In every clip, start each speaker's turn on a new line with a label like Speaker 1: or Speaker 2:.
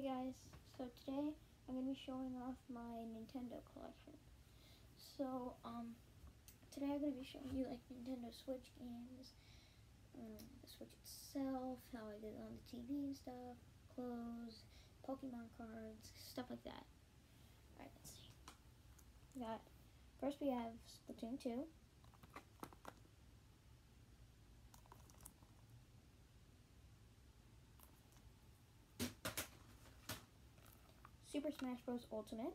Speaker 1: Hey guys, so today I'm going to be showing off my Nintendo collection. So, um, today I'm going to be showing you like Nintendo Switch games, um, the Switch itself, how I did it on the TV and stuff, clothes, Pokemon cards, stuff like that. Alright, let's see. We got, first we have Splatoon 2. Super Smash Bros. Ultimate.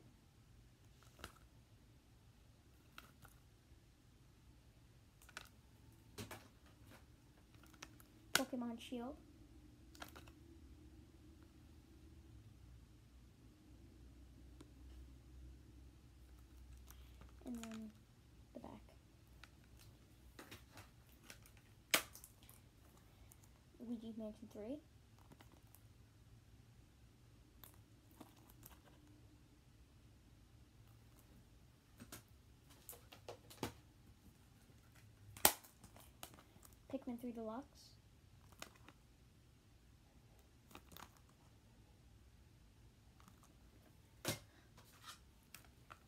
Speaker 1: Pokemon Shield. And then the back. Luigi's Mansion 3. Pikmin 3 Deluxe.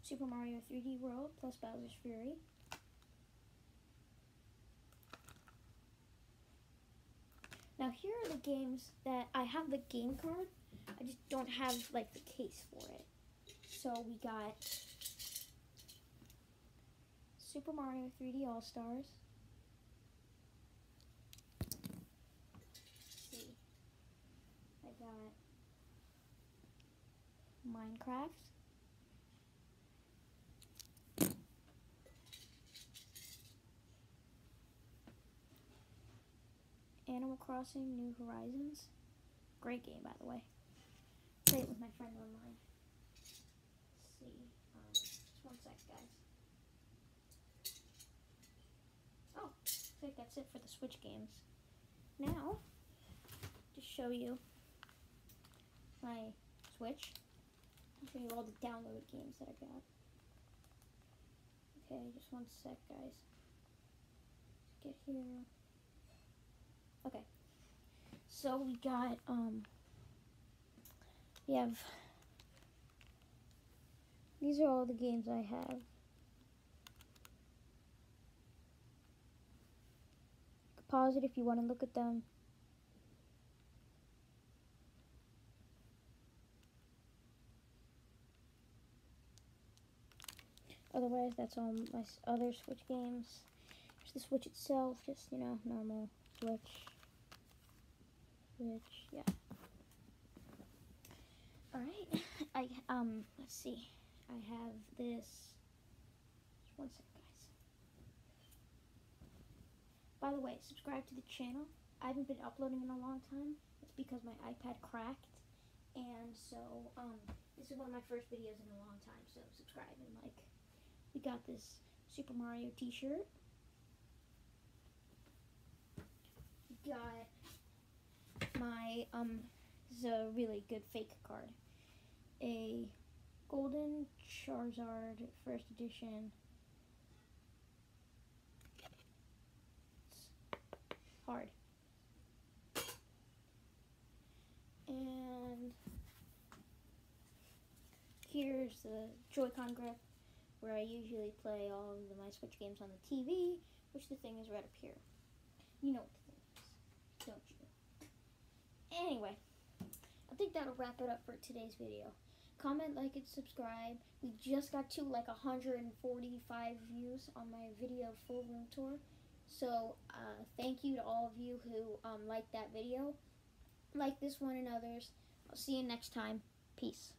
Speaker 1: Super Mario 3D World plus Bowser's Fury. Now here are the games that I have the game card. I just don't have like the case for it. So we got Super Mario 3D All Stars. see. I got Minecraft. Animal Crossing New Horizons. Great game, by the way. Play it with my friend online. See. Um, just one sec, guys. Oh, I think that's it for the Switch games. Now, to show you my Switch, All the downloaded games that I got. Okay, just one sec, guys. Let's get here. Okay. So we got, um, we have, these are all the games I have. Pause it if you want to look at them. Otherwise, that's all my other Switch games. There's the Switch itself, just, you know, normal Switch. Switch, yeah. Alright, I, um, let's see. I have this, one second, guys. By the way, subscribe to the channel. I haven't been uploading in a long time. It's because my iPad cracked. And so, um, this is one of my first videos in a long time, so subscribe and like. We got this Super Mario t-shirt. We got my, um, this is a really good fake card. A Golden Charizard First Edition. It's hard. And here's the Joy-Con grip where I usually play all of the, my Switch games on the TV, which the thing is right up here. You know what the thing is, don't you? Anyway, I think that'll wrap it up for today's video. Comment, like, and subscribe. We just got to like 145 views on my video full room tour. So, uh, thank you to all of you who um, liked that video. Like this one and others. I'll see you next time. Peace.